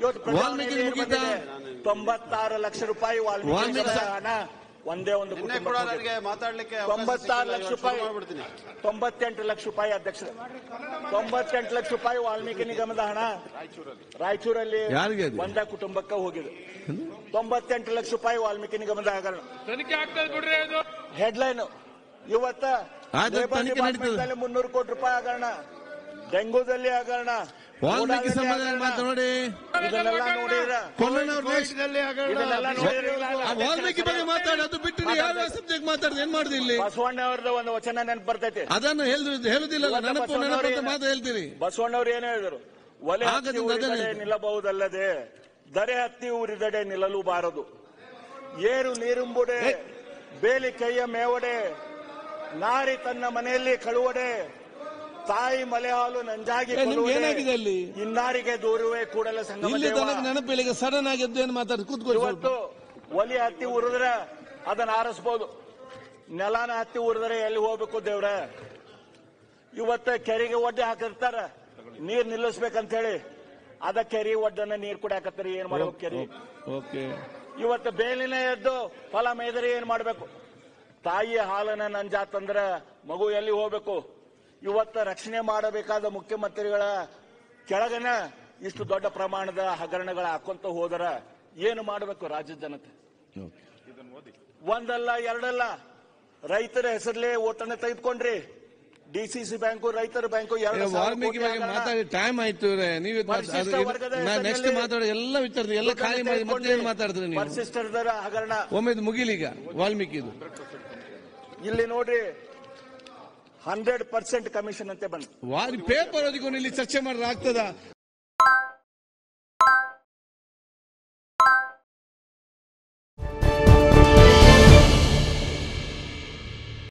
ಇವತ್ತು ವಾಲ್ಮೀಕಿ ಮುಗಿದ? ತೊಂಬತ್ತಾರು ಲಕ್ಷ ರೂಪಾಯಿ ವಾಲ್ಮೀಕಿ ಹಣ ಒಂದೇ ಒಂದು. ಮಾತಾಡ್ಲಿಕ್ಕೆ ಅವಕಾಶ ತೊಂಬತ್ತಾರು. ಲಕ್ಷ ರೂಪಾಯಿ ಮಾಡ್ಬಿಡ್ತೀನಿ. ತೊಂಬತ್ತೆಂಟು ಲಕ್ಷ ರೂಪಾಯಿ ಅಧ್ಯಕ್ಷ ತೊಂಬತ್ತೆಂಟು ಲಕ್ಷ ರೂಪಾಯಿ ವಾಲ್ಮೀಕಿ ನಿಗಮದ ಹಣ ರಾಯಚೂರಲ್ಲಿ ಒಂದ ಕುಟುಂಬಕ್ಕ ಒಂದೇ ಕುಟುಂಬಕ್ಕೆ ಹೋಗಿದೆ. ತೊಂಬತ್ತೆಂಟು ಲಕ್ಷ ರೂಪಾಯಿ ವಾಲ್ಮೀಕಿ ನಿಗಮದ ಹಗರಣ. ಹೆಡ್ಲೈನ್. ಇವತ್ತ ಲೇಬರ್ ಡಿಪಾರ್ಟ್ಮೆಂಟ್ ಮುನ್ನೂರು ಕೋಟಿ ರೂಪಾಯಿ ಹಗರಣ. ಡೆಂಗೂದಲ್ಲಿ ಹಗರಣ. ವಾಲ್ಮೀಕಿ ಮಾತು ನೋಡಿ. ವಾಲ್ಮೀಕಿ ಬಗ್ಗೆ ಮಾತಾಡಿ ಅದು ಬಿಟ್ಟು ಯಾವ ಸಬ್ಜೆಕ್ಟ್ ಮಾತಾಡಿದ್ರೆ ಏನ್ ಮಾಡಿದೆ ಇಲ್ಲಿ? ಬಸವಣ್ಣ ಒಂದು ವಚನ ನೆನಪು ಬರ್ತೈತಿ. ಅದನ್ನ ಹೇಳುದಿಲ್ಲ ನೆನಪು ನೆನಪು ಅಂತ ಮಾತು ಹೇಳ್ತೀರಿ. ಬಸವಣ್ಣವ್ರು ಏನ್ ಹೇಳಿದ್ರು? ಒಲೆ ಉರಿದಡೆ. ನಿಲ್ಲಬಹುದಲ್ಲದೆ ದರೆ ಹತ್ತಿ ಉರಿದಡೆ ನಿಲ್ಲಲು ಬಾರದು ಏರು ನೀರುಂಬುಡೆ ಬೇಲಿ ಕೈಯ ಮೇವಡೆ ನಾರಿ ತನ್ನ ಮನೆಯಲ್ಲಿ ಕಳುವಡೆ ತಾಯಿ ಮಲೆ ಹಾಲು ನಂಜಾಗಿ ಏನಾಗಿದೆ ಅಲ್ಲಿ? ಇನ್ನಾರಿಗೆ ದೂರುವೆ ಕೂಡಲ ಸಂಗಮ ಇಲ್ಲಿ. ತನಕ ನೆನಪಿಲ್ಲ ಈಗ ಸಡನ್ ಆಗಿ ಎದ್ದು ಏನು ಮಾತಾಡಿ ಕೂತ್ಕೊಳ್ಳಿ ಇವತ್ತು ಒಲಿ ಹತ್ತಿ ಉರಿದ್ರೆ ಅದನ್ನ ಆರಿಸ್ಬೋದು. ನೆಲನ ಹತ್ತಿ ಉರಿದ್ರೆ ಎಲ್ಲಿ ಹೋಗ್ಬೇಕು ದೇವ್ರ? ಇವತ್ತ ಕೆರೆಗೆ ಒಡ್ಡೆ ಹಾಕಿರ್ತಾರ. ನೀರ್ ನಿಲ್ಲಿಸ್ಬೇಕಂತ ಹೇಳಿ ಅದ ಕೆರೆ ಒಡ್ಡನ್ನ ನೀರ್ ಕುಡಿಯಾಕತ್ತಾರ ಏನ್ ಮಾಡ್ಬೇಕು ಕೆರೆ? ಓಕೆ. ಇವತ್ತು ಬೇಲಿನ ಎದ್ದು ಫಲ ಮೇದರೆ ಏನ್ ಮಾಡ್ಬೇಕು? ತಾಯಿಯ ಹಾಲನ್ನ ನಂಜಾತಂದ್ರ ಮಗು ಎಲ್ಲಿ ಹೋಗ್ಬೇಕು? ಇವತ್ತ ರಕ್ಷಣೆ ಮಾಡಬೇಕಾದ ಮುಖ್ಯಮಂತ್ರಿಗಳ ಕೆಳಗನ ಇಷ್ಟು ದೊಡ್ಡ ಪ್ರಮಾಣದ ಹಗರಣಗಳ ಹಾಕೊಂತ ಹೋದರ ಏನು ಮಾಡಬೇಕು ರಾಜ್ಯದ ಜನತೆ. ಒಂದಲ್ಲ ಎರಡಲ್ಲ ರೈತರ ಹೆಸರಲ್ಲೇ ಓಟನ್ನ ತೆಗೆದುಕೊಂಡ್ರಿ. ಡಿಸಿಸಿ ಬ್ಯಾಂಕು ರೈತರ ಬ್ಯಾಂಕು ವಾಲ್ಮೀಕಿ ಟೈಮ್ ಆಯ್ತು ಎಲ್ಲ ವಿಚಾರ ಎಲ್ಲ ಖಾಲಿ ಮಾಡಿ ಮತ್ತೆ ಏನು ಮಾತಾಡಿದ್ರಿ ನೀವು? ಪರಿಶಿಷ್ಟರ ಹಗರಣ. ಒಮ್ಮೆ ಮುಗಿಲೀಗ ವಾಲ್ಮೀಕಿದು. ಇಲ್ಲಿ ನೋಡ್ರಿ ಹಂಡ್ರೆಡ್ ಪರ್ಸೆಂಟ್ ಕಮಿಷನ್ ಅಂತ ಬಂತು. ಪೇಪರ್ ಓದಿಕೊಂಡು ಇಲ್ಲಿ ಚರ್ಚೆ ಮಾಡಿದ್ರೆ ಆಗ್ತದ?